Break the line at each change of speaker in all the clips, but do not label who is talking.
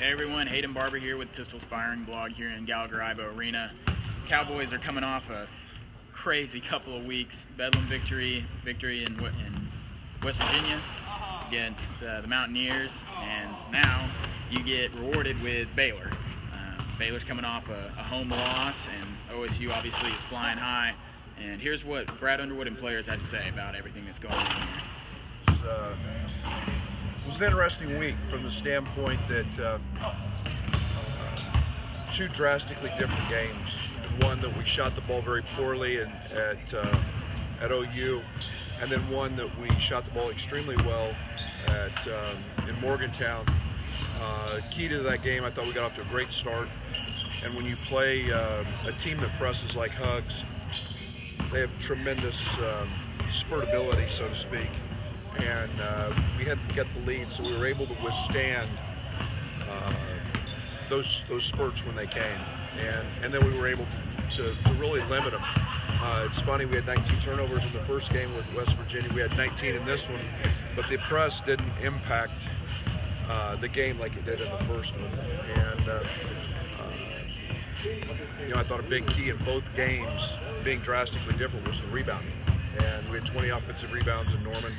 Hey everyone, Hayden Barber here with Pistols Firing Blog here in Gallagher-Iba Arena. Cowboys are coming off a crazy couple of weeks. Bedlam victory, victory in, in West Virginia against uh, the Mountaineers, and now you get rewarded with Baylor. Uh, Baylor's coming off a, a, home loss, and OSU obviously is flying high. And here's what Brad Underwood and players had to say about everything that's going on here.
Uh, it was an interesting week from the standpoint that uh, two drastically different games. One that we shot the ball very poorly and at uh, at OU, and then one that we shot the ball extremely well at um, in Morgantown. Uh, key to that game, I thought we got off to a great start. And when you play uh, a team that presses like Hugs, they have tremendous um, spurtability, so to speak and uh, we had to get the lead, so we were able to withstand uh, those those spurts when they came, and and then we were able to, to really limit them. Uh, it's funny we had 19 turnovers in the first game with West Virginia. We had 19 in this one, but the press didn't impact uh, the game like it did in the first one, and. Uh, you know, I thought a big key in both games, being drastically different, was the rebounding. And we had 20 offensive rebounds in Norman,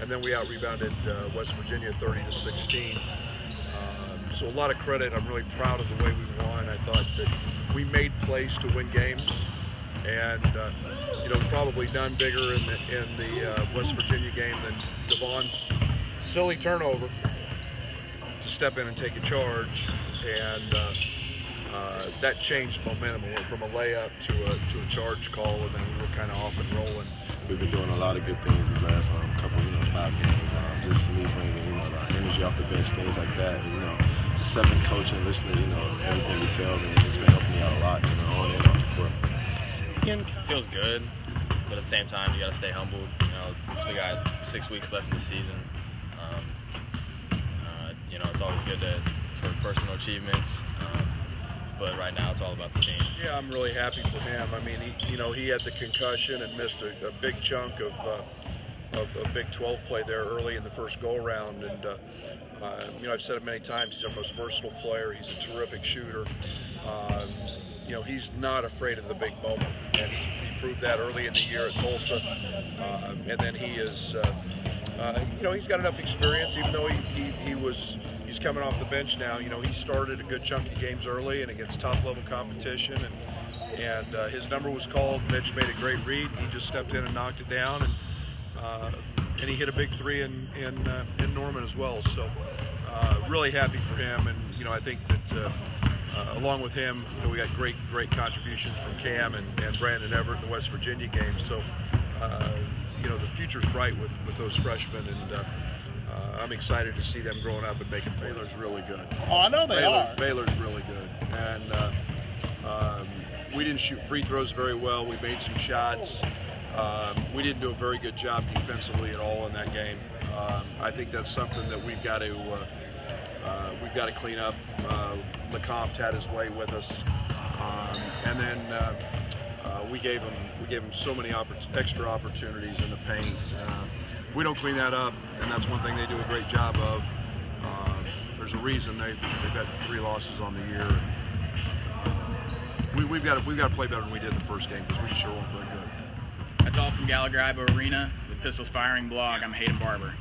and then we out rebounded uh, West Virginia 30 to 16. Um, so a lot of credit. I'm really proud of the way we won. I thought that we made plays to win games, and uh, you know probably none bigger in the in the uh, West Virginia game than Davon's silly turnover to step in and take a charge, and uh, uh, that changed momentum. We went from a layup to a to a charge call, and then we were kind of off and rolling.
We've been doing a lot of good things these last um, couple, you know, five games. Um, just me bringing, you know, the energy off the bench, things like that. And, you know, just having coaching, listening, you know, everything you tell me, it's been helping me out a lot, you know, on and off the court.
It feels good, but at the same time, you got to stay humble. You know, still got six weeks left in the season. Um, uh, you know, it's always good to for personal achievements. Um, but right now it's all about the team.
Yeah, I'm really happy for him. I mean, he, you know, he had the concussion and missed a, a big chunk of, uh, of, of, Big 12 play there early in the first go around, and uh, uh, you know, I've said it many times. He's our most versatile player. He's a terrific shooter. Um, you know, he's not afraid of the big moment, and he, proved that early in the year at Tulsa. Uh, and then he is, uh, uh, you know, he's got enough experience, even though he, he, he was he's coming off the bench now. You know, he started a good chunk of games early and against top level competition, and and uh, his number was called. Mitch made a great read. He just stepped in and knocked it down, and uh, and he hit a big three in in, uh, in Norman as well. So uh, really happy for him, and you know, I think that. Uh, uh, along with him, you know, we got great, great contributions from Cam and, and Brandon Averette in the West Virginia game. So, you know, the future's bright with, with those freshmen, and uh, I'm excited to see them growing up and making
Baylor's really good.
Oh, I know they
Baylor,
are.
Baylor's really good, and uh, um, we didn't shoot free throws very well. We made some shots. Um, we didn't do a very good job defensively at all in that game. Um, I think that's something that we've got to uh, uh, we've got to clean up. Uh, Lecomte had his way with us, um, and then uh, uh, we gave him we gave him so many oppor extra opportunities in the paint. We don't clean that up, and that's one thing they do a great job of, uh, there's a reason they've, they've got three losses on the year. We, we've got to, we've got to play better than we did in the first game because we sure won't play good.
That's all from Gallagher Arena with Pistols Firing Blog. I'm Hayden Barber.